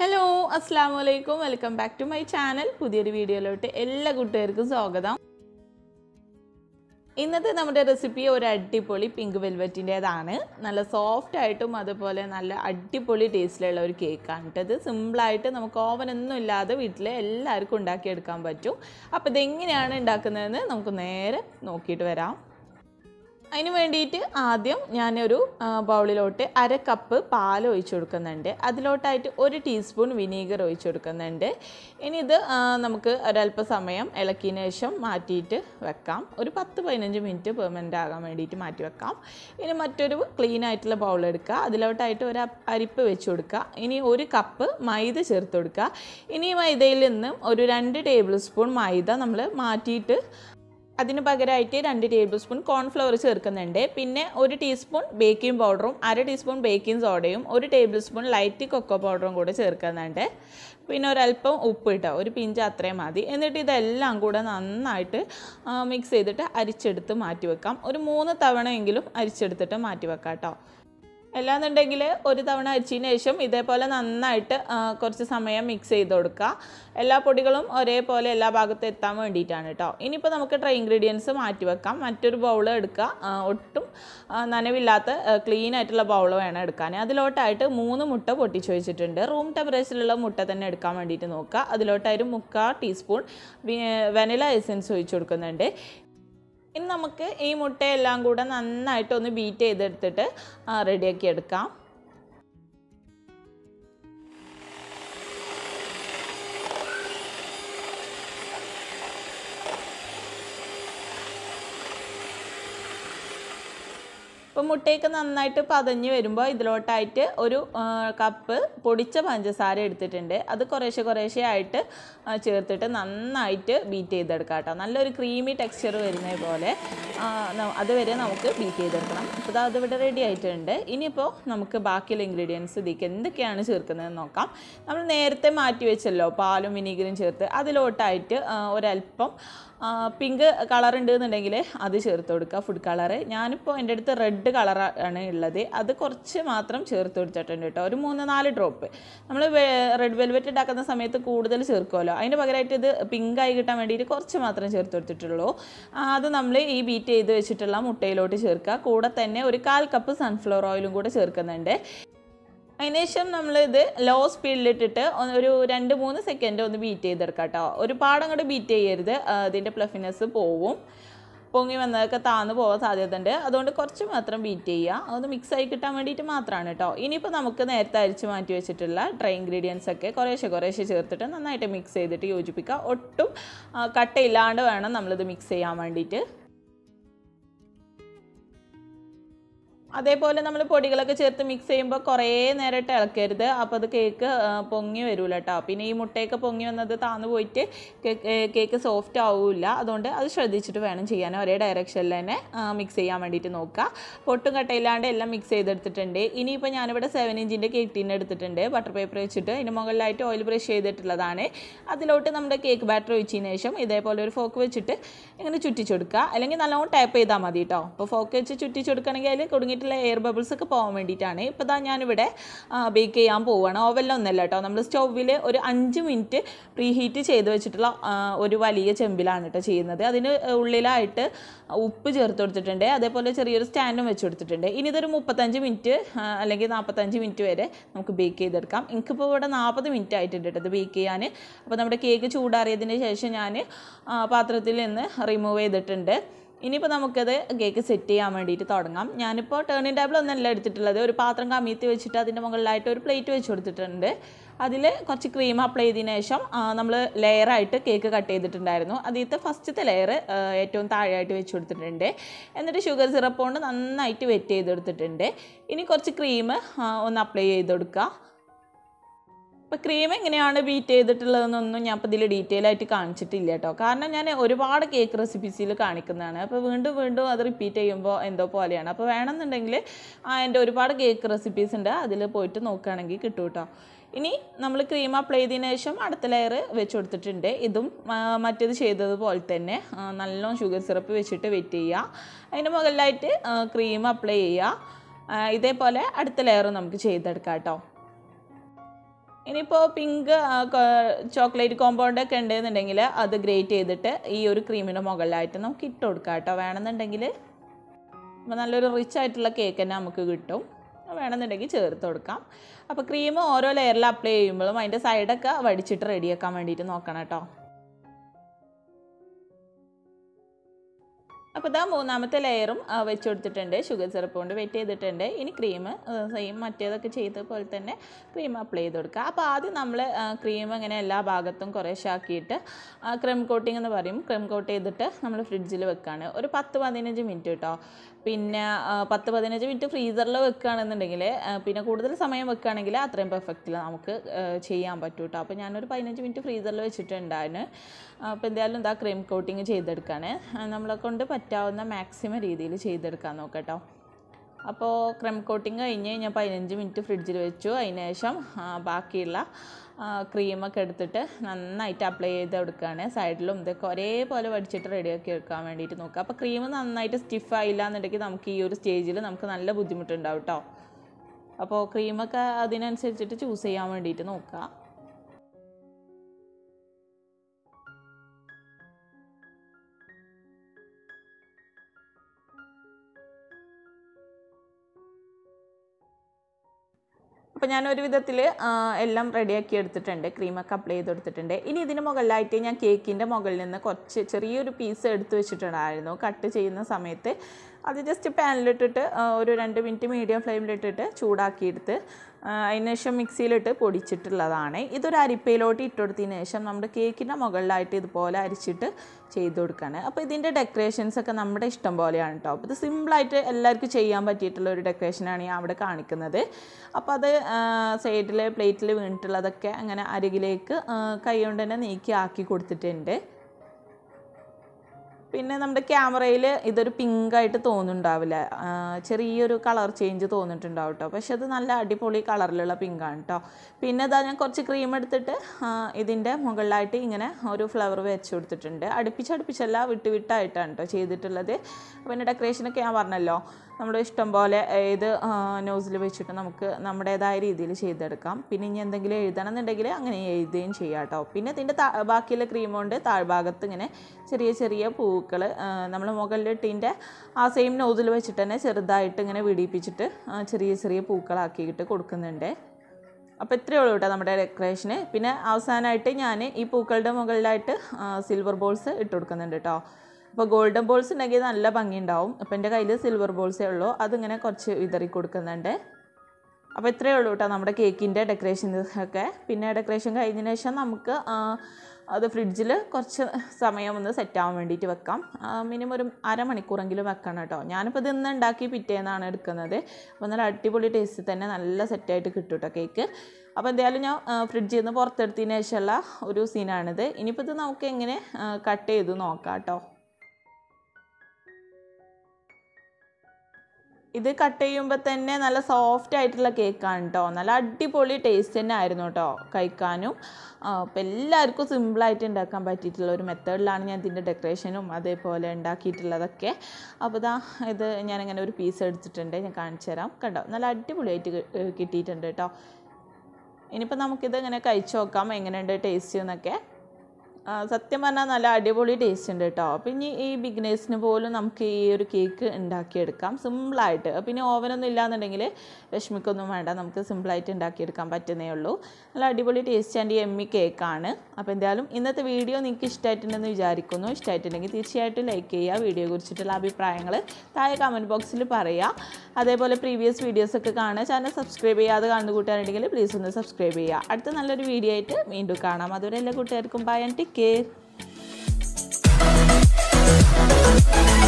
Hello അസ്സാം വലൈക്കും welcome back to my channel പുതിയൊരു വീഡിയോയിലോട്ട് എല്ലാ കൂട്ടുകാർക്കും സ്വാഗതം. ഇന്നത്തെ നമ്മുടെ റെസിപ്പി ഒരു അടിപൊളി പിങ്ക് വെൽവെറ്റിന്റേതാണ് നല്ല സോഫ്റ്റ് ആയിട്ടും അതുപോലെ നല്ല അടിപൊളി ടേസ്റ്റിലുള്ള ഒരു കേക്കാണ് കേട്ടത് സിമ്പിളായിട്ട് നമുക്ക് ഓവനൊന്നും ഇല്ലാതെ വീട്ടിൽ എല്ലാവർക്കും ഉണ്ടാക്കിയെടുക്കാൻ പറ്റും. അപ്പോൾ ഇതെങ്ങനെയാണ് ഉണ്ടാക്കുന്നതെന്ന് നമുക്ക് നേരെ നോക്കിയിട്ട് വരാം. അതിന് വേണ്ടിയിട്ട് ആദ്യം ഞാനൊരു ബൗളിലോട്ട് അര കപ്പ് പാൽ ഒഴിച്ചു കൊടുക്കുന്നുണ്ട്. അതിലോട്ടായിട്ട് ഒരു ടീസ്പൂൺ വിനീഗർ ഒഴിച്ചു കൊടുക്കുന്നുണ്ട്. ഇനി ഇത് നമുക്ക് ഒരല്പസമയം ഇളക്കിയതിന് ശേഷം മാറ്റിയിട്ട് വെക്കാം. ഒരു പത്ത് പതിനഞ്ച് മിനിറ്റ് പെർമനന്റ് ആകാൻ വേണ്ടിയിട്ട് മാറ്റി വെക്കാം. ഇനി മറ്റൊരു ക്ലീൻ ആയിട്ടുള്ള ബൗൾ എടുക്കുക. അതിലോട്ടായിട്ട് ഒരു അരിപ്പ് വെച്ച് കൊടുക്കുക. ഇനി ഒരു കപ്പ് മൈദ ചേർത്ത് കൊടുക്കുക. ഇനി മൈദയിൽ നിന്നും ഒരു രണ്ട് ടേബിൾ സ്പൂൺ മൈദ നമ്മൾ മാറ്റിയിട്ട് അതിന് പകരമായിട്ട് രണ്ട് ടേബിൾ സ്പൂൺ കോൺഫ്ലവർ ചേർക്കുന്നുണ്ട്. പിന്നെ ഒരു ടീസ്പൂൺ ബേക്കിംഗ് പൗഡറും അര ടീസ്പൂൺ ബേക്കിംഗ് സോഡയും ഒരു ടേബിൾ സ്പൂൺ ലൈറ്റ് കൊക്കോ പൗഡറും കൂടെ ചേർക്കുന്നുണ്ട്. പിന്നെ ഒരല്പം ഉപ്പ് ഇട്ടോ ഒരു പിഞ്ച് അത്രയും മതി. എന്നിട്ട് ഇതെല്ലാം കൂടെ നന്നായിട്ട് മിക്സ് ചെയ്തിട്ട് അരിച്ചെടുത്ത് മാറ്റി വെക്കാം ഒരു മൂന്ന് തവണയെങ്കിലും അരിച്ചെടുത്തിട്ട് മാറ്റി വെക്കാം കേട്ടോ. അല്ലാന്നുണ്ടെങ്കിൽ ഒരു തവണ അരിച്ചതിന് ശേഷം ഇതേപോലെ നന്നായിട്ട് കുറച്ച് സമയം മിക്സ് ചെയ്ത് കൊടുക്കുക എല്ലാ പൊടികളും ഒരേപോലെ എല്ലാ ഭാഗത്തും എത്താൻ വേണ്ടിയിട്ടാണ് കേട്ടോ ഇനിയിപ്പോൾ നമുക്ക് ഡ്രൈ ഇൻഗ്രീഡിയൻസ് മാറ്റി വെക്കാം. മറ്റൊരു ബൗൾ എടുക്കുക ഒട്ടും നനവില്ലാത്ത ക്ലീൻ ആയിട്ടുള്ള ബൗൾ വേണം എടുക്കാൻ. അതിലോട്ടായിട്ട് മൂന്ന് മുട്ട പൊട്ടിച്ചു വെച്ചിട്ടുണ്ട് റൂം ടെമ്പറേച്ചറിലുള്ള മുട്ട തന്നെ എടുക്കാൻ വേണ്ടിയിട്ട് നോക്കുക അതിലോട്ടായിട്ട് മുക്കാൽ ടീസ്പൂൺ വെനില എസെൻസ് ഒഴിച്ചു കൊടുക്കുന്നുണ്ട്. ഇനി നമുക്ക് ഈ മുട്ടയെല്ലാം കൂടെ നന്നായിട്ട് ഒന്ന് ബീറ്റ് ചെയ്തെടുത്തിട്ട് റെഡിയാക്കി എടുക്കാം. ഇപ്പോൾ മുട്ടയൊക്കെ നന്നായിട്ട് പതഞ്ഞ് വരുമ്പോൾ ഇതിലോട്ടായിട്ട് ഒരു കപ്പ് പൊടിച്ച പഞ്ചസാര എടുത്തിട്ടുണ്ട്. അത് കുറേശ്ശെ കുറേശ്ശെ ആയിട്ട് ചേർത്തിട്ട് നന്നായിട്ട് ബീറ്റ് ചെയ്തെടുക്കാം കേട്ടോ. നല്ലൊരു ക്രീമി ടെക്സ്ചർ വരുന്ന പോലെ അതുവരെ നമുക്ക് ബീറ്റ് ചെയ്തെടുക്കണം. അപ്പോൾ അത് ഇവിടെ റെഡി ആയിട്ടുണ്ട്. ഇനിയിപ്പോൾ നമുക്ക് ബാക്കിയുള്ള ഇൻഗ്രീഡിയൻസ് ഇതിലേക്ക് എന്തൊക്കെയാണ് ചേർക്കുന്നതെന്ന് നോക്കാം. നമ്മൾ നേരത്തെ മാറ്റി വെച്ചല്ലോ പാലും വിനീഗറും ചേർത്ത്. അതിലോട്ടായിട്ട് ഒരല്പം പിങ്ക് കളർ ഉണ്ട് എന്നുണ്ടെങ്കിൽ അത് ചേർത്ത് കൊടുക്കുക ഫുഡ് കളറ് ഞാനിപ്പോൾ എന്റെ അടുത്ത് റെഡ് കളറാണ് ഉള്ളത്. അത് കുറച്ച് മാത്രം ചേർത്ത് കൊടുത്തിട്ടുണ്ട് കേട്ടോ. ഒരു മൂന്ന് നാല് ഡ്രോപ്പ് നമ്മൾ റെഡ് വെൽവെറ്റ് ഉണ്ടാക്കുന്ന സമയത്ത് കൂടുതൽ ചേർക്കുമല്ലോ അതിന് പകരമായിട്ട് ഇത് പിങ്ക് ആയി കിട്ടാൻ വേണ്ടിയിട്ട് കുറച്ച് മാത്രം ചേർത്ത് കൊടുത്തിട്ടുള്ളൂ. അത് നമ്മൾ ഈ ബീറ്റ് ചെയ്ത് വെച്ചിട്ടുള്ള മുട്ടയിലോട്ട് ചേർക്കുക. കൂടെ തന്നെ ഒരു കാൽ കപ്പ് സൺഫ്ലവർ ഓയിലും കൂടെ ചേർക്കുന്നുണ്ട്. അതിനുശേഷം നമ്മളിത് ലോ സ്പീഡിലിട്ടിട്ട് ഒരു രണ്ട് മൂന്ന് സെക്കൻഡ് ഒന്ന് ബീറ്റ് ചെയ്തെടുക്കാം കേട്ടോ. ഒരുപാട് അങ്ങോട്ട് ബീറ്റ് ചെയ്യരുത്. അതിന്റെ പ്ലഫിനെസ് പോവും. പൊങ്ങി വന്നതൊക്കെ താന്ന് പോകാൻ സാധ്യതയുണ്ട്. അതുകൊണ്ട് കുറച്ച് മാത്രം ബീറ്റ് ചെയ്യുക. അതൊന്ന് മിക്സ് ആയി കിട്ടാൻ വേണ്ടിയിട്ട് മാത്രമാണ് കേട്ടോ ഇനിയിപ്പോൾ നമുക്ക് നേരത്തെ അരിച്ച് മാറ്റി വെച്ചിട്ടുള്ള ഡ്രൈ ഇൻഗ്രീഡിയൻസ് ഒക്കെ കുറേശ്ശെ കുറേശ്ശെ ചേർത്തിട്ട് നന്നായിട്ട് മിക്സ് ചെയ്തിട്ട് യോജിപ്പിക്കുക. ഒട്ടും കട്ടയില്ലാണ്ട് വേണം നമ്മളിത് മിക്സ് ചെയ്യാൻ വേണ്ടിയിട്ട്. അതേപോലെ നമ്മൾ പൊടികളൊക്കെ ചേർത്ത് മിക്സ് ചെയ്യുമ്പോൾ കുറേ നേരിട്ട് ഇളക്കരുത്. അപ്പോൾ അത് കേക്ക് പൊങ്ങി വരൂല കേട്ടോ പിന്നെ ഈ മുട്ടയൊക്കെ പൊങ്ങി വന്നത് താന്നു പോയിട്ട് കേക്ക് സോഫ്റ്റ് ആവില്ല. അതുകൊണ്ട് അത് ശ്രദ്ധിച്ചിട്ട് വേണം ചെയ്യാൻ. ഒരേ ഡയറക്ഷനിൽ തന്നെ മിക്സ് ചെയ്യാൻ വേണ്ടിയിട്ട് നോക്കുക പൊട്ടും കട്ടയില്ലാണ്ട് എല്ലാം മിക്സ് ചെയ്തെടുത്തിട്ടുണ്ട്. ഇനിയിപ്പോൾ ഞാനിവിടെ സെവൻ ഇഞ്ചിന്റെ കേക്ക് ടീൻ എടുത്തിട്ടുണ്ട്. ബട്ടർ പേപ്പർ വെച്ചിട്ട് അതിന് മുകളിലായിട്ട് ഓയിൽ ബ്രഷ് ചെയ്തിട്ടുള്ളതാണ്. അതിലോട്ട് നമ്മുടെ കേക്ക് ബാറ്റർ ഒഴിച്ചതിന് ശേഷം ഇതേപോലെ ഒരു ഫോക്ക് വെച്ചിട്ട് ഇങ്ങനെ ചുറ്റിച്ചെടുക്കുക അല്ലെങ്കിൽ നല്ലോണം ടാപ്പ് ചെയ്താൽ മതി കേട്ടോ അപ്പോൾ ഫോക്ക് വെച്ച് ചുറ്റിച്ചെടുക്കണമെങ്കിൽ അതിൽ കുടുങ്ങിയിട്ടുള്ള എയർ ബബിൾസ് ഒക്കെ പോകാൻ വേണ്ടിയിട്ടാണ്. ഇപ്പോൾ ഇതാ ഞാനിവിടെ ബേക്ക് ചെയ്യാൻ പോവുകയാണ് ഓവലിലൊന്നല്ല കേട്ടോ. നമ്മൾ സ്റ്റൗവിൽ ഒരു അഞ്ച് മിനിറ്റ് പ്രീ ഹീറ്റ് ചെയ്ത് വെച്ചിട്ടുള്ള ഒരു വലിയ ചെമ്പിലാണ് കേട്ടോ ചെയ്യുന്നത്. അതിന് ഉള്ളിലായിട്ട് ഉപ്പ് ചേർത്ത് കൊടുത്തിട്ടുണ്ട്. അതേപോലെ ചെറിയൊരു സ്റ്റാൻഡും വെച്ച് കൊടുത്തിട്ടുണ്ട്. ഇനി ഇതൊരു മുപ്പത്തഞ്ച് മിനിറ്റ് അല്ലെങ്കിൽ നാൽപ്പത്തഞ്ച് മിനിറ്റ് വരെ നമുക്ക് ബേക്ക് ചെയ്തെടുക്കാം. എനിക്കിപ്പോൾ ഇവിടെ നാൽപ്പത് മിനിറ്റ് ആയിട്ടുണ്ട് കേട്ടോ ഇത് ബേക്ക് ചെയ്യാൻ അപ്പോൾ നമ്മുടെ കേക്ക് ചൂടാറിയതിന് ശേഷം ഞാൻ പാത്രത്തിൽ നിന്ന് റിമൂവ് ചെയ്തിട്ടുണ്ട്. ഇനിയിപ്പോൾ നമുക്കത് കേക്ക് സെറ്റ് ചെയ്യാൻ വേണ്ടിയിട്ട് തുടങ്ങാം. ഞാനിപ്പോൾ ടേണിംഗ് ടേബിൾ ഒന്നല്ല എടുത്തിട്ടുള്ളത്. ഒരു പാത്രം കമ്മീത്തി വെച്ചിട്ട് അതിന്റെ മുകളിലായിട്ട് ഒരു പ്ലേറ്റ് വെച്ച് കൊടുത്തിട്ടുണ്ട്. അതിൽ കുറച്ച് ക്രീം അപ്ലൈ ചെയ്തതിന് ശേഷം നമ്മൾ ലെയറായിട്ട് കേക്ക് കട്ട് ചെയ്തിട്ടുണ്ടായിരുന്നു. അതിലത്തെ ഫസ്റ്റത്തെ ലെയർ ഏറ്റവും താഴെയായിട്ട് വെച്ച് കൊടുത്തിട്ടുണ്ട്. എന്നിട്ട് ഷുഗർ സിറപ്പ് കൊണ്ട് നന്നായിട്ട് വെറ്റ് ചെയ്തെടുത്തിട്ടുണ്ട്. ഇനി കുറച്ച് ക്രീം ഒന്ന് അപ്ലൈ ചെയ്ത് കൊടുക്കുക ഇപ്പോൾ ക്രീം എങ്ങനെയാണ് ബീറ്റ് ചെയ്തിട്ടുള്ളതെന്നൊന്നും ഞാൻ ഇപ്പോൾ ഇതിൽ ഡീറ്റെയിൽ ആയിട്ട് കാണിച്ചിട്ടില്ല കേട്ടോ. കാരണം ഞാൻ ഒരുപാട് കേക്ക് റെസിപ്പീസിൽ കാണിക്കുന്നതാണ്. അപ്പോൾ വീണ്ടും വീണ്ടും അത് റിപ്പീറ്റ് ചെയ്യുമ്പോൾ എന്തോ പോലെയാണ്. അപ്പോൾ വേണമെന്നുണ്ടെങ്കിൽ എന്റെ ഒരുപാട് കേക്ക് റെസിപ്പീസ് ഉണ്ട്. അതിൽ പോയിട്ട് നോക്കുകയാണെങ്കിൽ കിട്ടും കേട്ടോ. ഇനി നമ്മൾ ക്രീം അപ്ലൈ ചെയ്തതിന് ശേഷം അടുത്ത ലെയർ വെച്ച് കൊടുത്തിട്ടുണ്ട്. ഇതും മറ്റേത് ചെയ്തതുപോലെ തന്നെ. നല്ലോണം ഷുഗർ സിറപ്പ് വെച്ചിട്ട് വെയിറ്റ് ചെയ്യുക. അതിന് മുകളിലായിട്ട് ക്രീം അപ്ലൈ ചെയ്യുക. ഇതേപോലെ അടുത്ത ലെയർ നമുക്ക് ചെയ്തെടുക്കാം കേട്ടോ. ഇനിയിപ്പോൾ പിങ്ക് ചോക്ലേറ്റ് കോമ്പൗണ്ട് ഒക്കെ ഉണ്ടെന്നുണ്ടെങ്കിൽ അത് ഗ്രേറ്റ് ചെയ്തിട്ട് ഈ ഒരു ക്രീമിന്റെ മുകളിലായിട്ട് നമുക്ക് ഇട്ട് കൊടുക്കാം കേട്ടോ. വേണമെന്നുണ്ടെങ്കിൽ അപ്പോൾ നല്ലൊരു റിച്ച് ആയിട്ടുള്ള കേക്ക് തന്നെ നമുക്ക് കിട്ടും. വേണമെന്നുണ്ടെങ്കിൽ ചേർത്ത് കൊടുക്കാം. അപ്പോൾ ക്രീം ഓരോ ലെയറിൽ അപ്ലൈ ചെയ്യുമ്പോഴും അതിന്റെ സൈഡൊക്കെ വടിച്ചിട്ട് റെഡിയാക്കാൻ വേണ്ടിയിട്ട് നോക്കണം കേട്ടോ. അപ്പോൾ ഇതാ മൂന്നാമത്തെ ലെയറും വെച്ച് കൊടുത്തിട്ടുണ്ട്. ഷുഗർ സിറപ്പ് കൊണ്ട് വെറ്റ് ചെയ്തിട്ടുണ്ട്. ഇനി ക്രീം സെയിം മറ്റേതൊക്കെ ചെയ്ത പോലെ തന്നെ ക്രീം അപ്ലൈ ചെയ്ത് കൊടുക്കുക. അപ്പോൾ ആദ്യം നമ്മൾ ക്രീം ഇങ്ങനെ എല്ലാ ഭാഗത്തും കുറേശ്ശെ ആക്കിയിട്ട് ക്രീം കോട്ടിംഗ് എന്ന് പറയും. ക്രീം കോട്ട് ചെയ്തിട്ട് നമ്മൾ ഫ്രിഡ്ജിൽ വെക്കുകയാണ് ഒരു പത്ത് പതിനഞ്ച് മിനിറ്റ് കേട്ടോ പിന്നെ പത്ത് പതിനഞ്ച് മിനിറ്റ് ഫ്രീസറിൽ വെക്കുകയാണെന്നുണ്ടെങ്കിൽ പിന്നെ കൂടുതൽ സമയം വെക്കുകയാണെങ്കിൽ അത്രയും പെർഫെക്റ്റിൽ നമുക്ക് ചെയ്യാൻ പറ്റും കേട്ടോ അപ്പോൾ ഞാനൊരു പതിനഞ്ച് മിനിറ്റ് ഫ്രീസറിൽ വെച്ചിട്ടുണ്ടായിരുന്നു. അപ്പോൾ എന്തായാലും എന്താ ക്രീം കോട്ടിങ് ചെയ്തെടുക്കുകയാണ് നമ്മളെ കൊണ്ട് പറ്റാവുന്ന മാക്സിമം രീതിയിൽ ചെയ്തെടുക്കാൻ നോക്കട്ടോ. അപ്പോൾ ക്രീം കോട്ടിങ് കഴിഞ്ഞ് കഴിഞ്ഞാൽ പതിനഞ്ച് മിനിറ്റ് ഫ്രിഡ്ജിൽ വെച്ചു. അതിന് ശേഷം ബാക്കിയുള്ള ക്രീമൊക്കെ എടുത്തിട്ട് നന്നായിട്ട് അപ്ലൈ ചെയ്ത് കൊടുക്കുകയാണ് സൈഡിലും ഇതൊക്കെ ഒരേപോലെ വടിച്ചിട്ട് റെഡിയാക്കി എടുക്കാൻ വേണ്ടിയിട്ട് നോക്കുക. അപ്പോൾ ക്രീം നന്നായിട്ട് സ്റ്റിഫ് ആയില്ല എന്നുണ്ടെങ്കിൽ നമുക്ക് ഈ ഒരു സ്റ്റേജിൽ നമുക്ക് നല്ല ബുദ്ധിമുട്ടുണ്ടാവും കേട്ടോ അപ്പോൾ ക്രീമൊക്കെ അതിനനുസരിച്ചിട്ട് ചൂസ് ചെയ്യാൻ വേണ്ടിയിട്ട് നോക്കുക. അപ്പോൾ ഞാൻ ഒരു വിധത്തിൽ എല്ലാം റെഡിയാക്കി എടുത്തിട്ടുണ്ട്. ക്രീമൊക്കെ അപ്ലൈ ചെയ്ത് കൊടുത്തിട്ടുണ്ട്. ഇനി ഇതിന് മുകളിലായിട്ട് ഞാൻ കേക്കിന്റെ മുകളിൽ നിന്ന് കുറച്ച് ചെറിയൊരു പീസ് എടുത്ത് വെച്ചിട്ടുണ്ടായിരുന്നു. കട്ട് ചെയ്യുന്ന സമയത്ത് അത് ജസ്റ്റ് പാനിലിട്ടിട്ട് ഒരു രണ്ട് മിനിറ്റ് മീഡിയം ഫ്ലെയിമിലിട്ടിട്ട് ചൂടാക്കിയെടുത്ത് അതിന് ശേഷം മിക്സിയിലിട്ട് പൊടിച്ചിട്ടുള്ളതാണ്. ഇതൊരു അരിപ്പയിലോട്ട് ഇട്ട് കൊടുത്തതിന് ശേഷം നമ്മുടെ കേക്കിന്റെ മുകളിലായിട്ട് ഇതുപോലെ അരിച്ചിട്ട് ചെയ്ത് കൊടുക്കുകയാണ് അപ്പോൾ ഇതിന്റെ ഡെക്കറേഷൻസ് ഒക്കെ നമ്മുടെ ഇഷ്ടം പോലെയാണ് കേട്ടോ അപ്പോൾ ഇത് സിമ്പിളായിട്ട് എല്ലാവർക്കും ചെയ്യാൻ പറ്റിയിട്ടുള്ള ഒരു ഡെക്കറേഷനാണ് ഞാൻ അവിടെ കാണിക്കുന്നത്. അപ്പോൾ അത് സൈഡിൽ പ്ലേറ്റിൽ വീണിട്ടുള്ളതൊക്കെ അങ്ങനെ അരികിലേക്ക് കൈ കൊണ്ട് തന്നെ നീക്കി ആക്കി കൊടുത്തിട്ടുണ്ട്. പിന്നെ നമ്മുടെ ക്യാമറയിൽ ഇതൊരു പിങ്കായിട്ട് തോന്നുന്നുണ്ടാവില്ല. ചെറിയൊരു കളർ ചേഞ്ച് തോന്നിയിട്ടുണ്ടാവും കേട്ടോ പക്ഷെ അത് നല്ല അടിപൊളി കളറിലുള്ള പിങ്കാണ് കേട്ടോ പിന്നെ ഇതാ ഞാൻ കുറച്ച് ക്രീം എടുത്തിട്ട് ഇതിന്റെ മുകളിലായിട്ട് ഇങ്ങനെ ഒരു ഫ്ലവർ വെച്ച് കൊടുത്തിട്ടുണ്ട്. അടുപ്പിച്ചടുപ്പിച്ചല്ല വിട്ട് വിട്ടായിട്ടാണ് കേട്ടോ ചെയ്തിട്ടുള്ളത്. പിന്നെ ഡെക്കറേഷനൊക്കെ ഞാൻ പറഞ്ഞല്ലോ. നമ്മുടെ ഇഷ്ടം പോലെ ഏത് നോസിൽ വെച്ചിട്ട് നമുക്ക് നമ്മുടേതായ രീതിയിൽ ചെയ്തെടുക്കാം. പിന്നെ ഇനി എന്തെങ്കിലും എഴുതണം എന്നുണ്ടെങ്കിൽ അങ്ങനെ എഴുതുകയും ചെയ്യാം കേട്ടോ പിന്നെ ഇതിന്റെ ബാക്കിയുള്ള ക്രീം കൊണ്ട് താഴ്ഭാഗത്ത് ഇങ്ങനെ ചെറിയ ചെറിയ പൂക്കൾ നമ്മൾ മുകളിലിട്ടിന്റെ ആ സെയിം നോതിൽ വെച്ചിട്ട് തന്നെ ചെറുതായിട്ട് ഇങ്ങനെ വിടിയിപ്പിച്ചിട്ട് ആ, ചെറിയ ചെറിയ പൂക്കളാക്കിയിട്ട് കൊടുക്കുന്നുണ്ട്. അപ്പോൾ ഇത്രയേ ഉള്ളൂ കേട്ടോ നമ്മുടെ ഡെക്കറേഷന് പിന്നെ അവസാനമായിട്ട് ഞാൻ ഈ പൂക്കളുടെ മുകളിലായിട്ട് സിൽവർ ബോൾസ് ഇട്ട് കൊടുക്കുന്നുണ്ട് കേട്ടോ. അപ്പോൾ ഗോൾഡൻ ബോൾസ് ഉണ്ടെങ്കിൽ നല്ല ഭംഗി ഉണ്ടാവും അപ്പോൾ എന്റെ കയ്യിൽ സിൽവർ ബോൾസേ ഉള്ളൂ. അതിങ്ങനെ കുറച്ച് വിതറി കൊടുക്കുന്നുണ്ട് അപ്പോൾ ഇത്രയേ ഉള്ളൂ കേട്ടോ നമ്മുടെ കേക്കിന്റെ ഡെക്കറേഷൻ ഒക്കെ. പിന്നെ ഡെക്കറേഷൻ കഴിഞ്ഞതിന് ശേഷം നമുക്ക് അത് ഫ്രിഡ്ജിൽ കുറച്ച് സമയം ഒന്ന് സെറ്റ് ആവാൻ വേണ്ടിയിട്ട് വെക്കാം. മിനിമം ഒരു അരമണിക്കൂറെങ്കിലും വെക്കണം കേട്ടോ. ഞാനിപ്പോൾ ഇത് ഇന്ന് ഉണ്ടാക്കി പിറ്റേന്നാണ് എടുക്കുന്നത്. അപ്പോൾ നല്ല അടിപൊളി ടേസ്റ്റ് തന്നെ നല്ല സെറ്റായിട്ട് കിട്ടും കേട്ടോ കേക്ക് അപ്പോൾ എന്തായാലും ഞാൻ ഫ്രിഡ്ജിൽ നിന്ന് പുറത്തെടുത്തതിന് ശേഷമുള്ള ഒരു സീനാണിത് ഇനിയിപ്പോൾ ഇത് നമുക്ക് എങ്ങനെ കട്ട് ചെയ്ത് നോക്കാം കേട്ടോ. ഇത് കട്ട് ചെയ്യുമ്പോൾ തന്നെ നല്ല സോഫ്റ്റ് ആയിട്ടുള്ള കേക്കാണ് കേട്ടോ നല്ല അടിപൊളി ടേസ്റ്റ് തന്നെ ആയിരുന്നു കേട്ടോ കഴിക്കാനും. അപ്പോൾ എല്ലാവർക്കും സിമ്പിളായിട്ട് ഉണ്ടാക്കാൻ പറ്റിയിട്ടുള്ള ഒരു മെത്തേഡിലാണ് ഞാൻ ഇതിന്റെ ഡെക്കറേഷനും അതേപോലെ ഉണ്ടാക്കിയിട്ടുള്ളതൊക്കെ അപ്പോൾ ഇതാ ഇത് ഞാനിങ്ങനെ ഒരു പീസ് എടുത്തിട്ടുണ്ട്. ഞാൻ കാണിച്ചു തരാം. കണ്ടോ? നല്ല അടിപൊളിയായിട്ട് കിട്ടിയിട്ടുണ്ട് കേട്ടോ ഇനിയിപ്പോൾ നമുക്കിത് ഇങ്ങനെ കഴിച്ചു നോക്കാം? എങ്ങനെയുണ്ട് ടേസ്റ്റ് എന്നൊക്കെ. സത്യം പറഞ്ഞാൽ നല്ല അടിപൊളി ടേസ്റ്റ് ഉണ്ട് കേട്ടോ പിന്നെ ഈ ബിഗിനേഴ്സിന് പോലും നമുക്ക് ഈ ഒരു കേക്ക് ഉണ്ടാക്കിയെടുക്കാം സിമ്പിളായിട്ട് പിന്നെ ഓവനൊന്നും ഇല്ലാന്നുണ്ടെങ്കിൽ വിഷമിക്കൊന്നും വേണ്ട. നമുക്ക് സിമ്പിളായിട്ട് ഉണ്ടാക്കിയെടുക്കാൻ പറ്റുന്നേ ഉള്ളൂ. നല്ല അടിപൊളി ടേസ്റ്റ് ആൻഡ് എമ്മി കേക്കാണ് അപ്പോൾ എന്തായാലും ഇന്നത്തെ വീഡിയോ നിങ്ങൾക്ക് ഇഷ്ടമായിട്ടുണ്ടെന്ന് വിചാരിക്കുന്നു. ഇഷ്ടമായിട്ടുണ്ടെങ്കിൽ തീർച്ചയായിട്ടും ലൈക്ക് ചെയ്യുക. വീഡിയോ കുറിച്ചിട്ടുള്ള അഭിപ്രായങ്ങൾ താഴെ കമന്റ് ബോക്സിൽ പറയുക അതേപോലെ പ്രീവിയസ് വീഡിയോസൊക്കെ കാണുക. ചാനൽ സബ്സ്ക്രൈബ് ചെയ്യാതെ കാണുന്ന കൂട്ടുകാരുണ്ടെങ്കിൽ പ്ലീസ് ഒന്ന് സബ്സ്ക്രൈബ് ചെയ്യുക. അടുത്ത നല്ലൊരു വീഡിയോ ആയിട്ട് വീണ്ടും കാണാം. അതുവരെ എല്ലാ കൂട്ടുകാർക്കും ബൈ ആൻഡ് Okay. care